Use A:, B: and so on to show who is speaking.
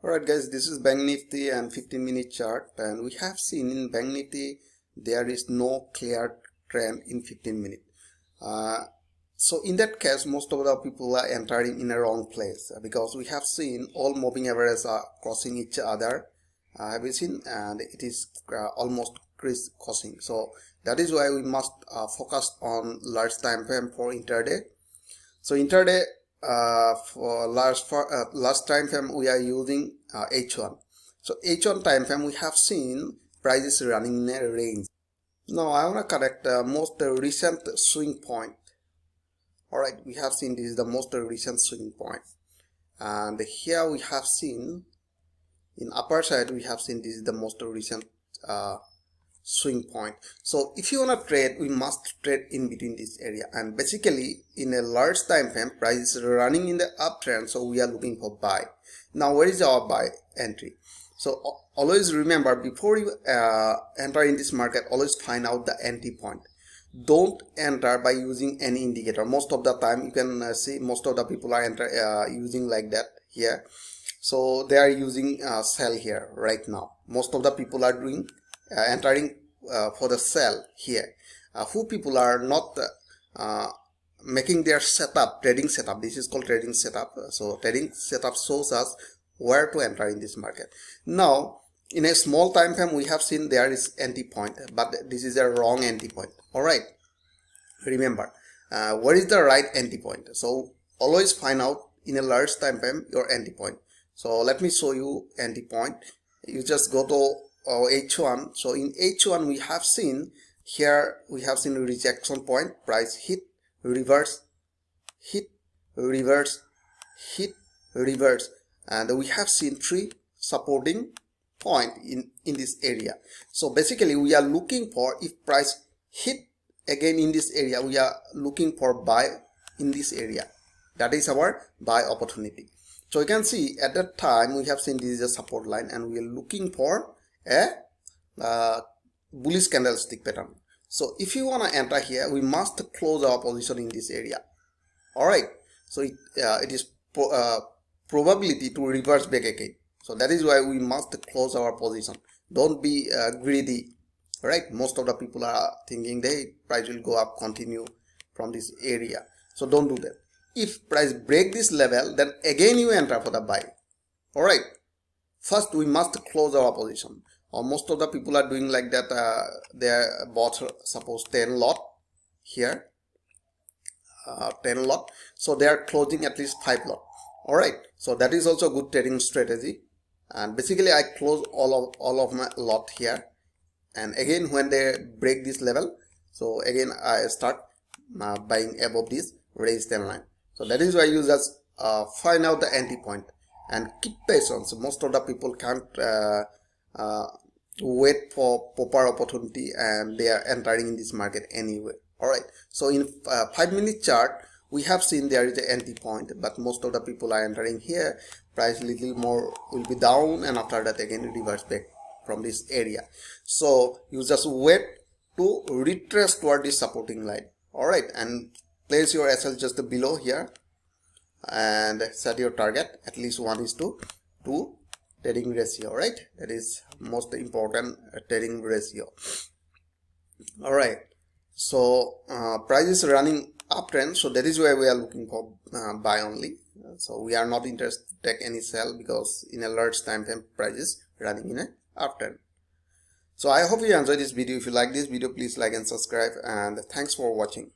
A: Alright guys, this is Bank Nifty and 15 minute chart and we have seen in Bank Nifty there is no clear trend in 15 minute. Uh, so in that case, most of the people are entering in a wrong place uh, because we have seen all moving averages are crossing each other. Uh, have you seen? And it is uh, almost crossing. So that is why we must uh, focus on large time frame for intraday. So intraday uh, for last for uh, last time frame we are using uh, H1 so H1 time frame we have seen prices running in a range. Now I want to correct the most recent swing point. Alright we have seen this is the most recent swing point. And here we have seen in upper side we have seen this is the most recent uh, swing point. So if you want to trade we must trade in between this area. And basically in a large time frame price is running in the uptrend so we are looking for buy. Now where is our buy entry? So always remember before you uh, enter in this market always find out the entry point. Don't enter by using any indicator. Most of the time you can uh, see most of the people are enter uh, using like that here. So they are using uh, sell here right now. Most of the people are doing entering uh, for the sell here. Uh, who people are not making their setup trading setup. This is called trading setup. So trading setup shows us where to enter in this market. Now in a small time frame we have seen there is entry point but this is a wrong entry point. All right. Remember uh, where is the right entry point? So always find out in a large time frame your entry point. So let me show you entry point. You just go to or H1 so in H1 we have seen here we have seen rejection point price hit reverse hit reverse hit reverse. And we have seen three supporting point in in this area. So basically we are looking for if price hit again in this area we are looking for buy in this area. That is our buy opportunity. So you can see at that time we have seen this is a support line and we are looking for a uh, bullish candlestick pattern so if you want to enter here we must close our position in this area. All right so it, uh, it is pro uh, probability to reverse back again. So that is why we must close our position. Don't be uh, greedy. Right most of the people are thinking the price will go up continue from this area. So don't do that. If price break this level then again you enter for the buy. All right first we must close our position or most of the people are doing like that uh, they bought suppose 10 lot here. Uh, 10 lot. So they are closing at least 5 lot. All right so that is also good trading strategy. And basically i close all of all of my lot here. And again when they break this level so again i start uh, buying above this them line. So that is why you just uh, find out the entry point and keep patience. Most of the people can't uh, wait for proper opportunity and they are entering in this market anyway. All right so in uh, five minute chart we have seen there is an entry point but most of the people are entering here. Price little more will be down and after that again reverse back from this area. So you just wait to retrace toward this supporting line. All right and place your SL just below here and set your target at least one is to two trading ratio right? That is most important uh, trading ratio. All right. So uh, price is running uptrend so that is why we are looking for uh, buy only. So we are not interested to take any sell because in a large time frame price is running in a uptrend so i hope you enjoyed this video. If you like this video please like and subscribe and thanks for watching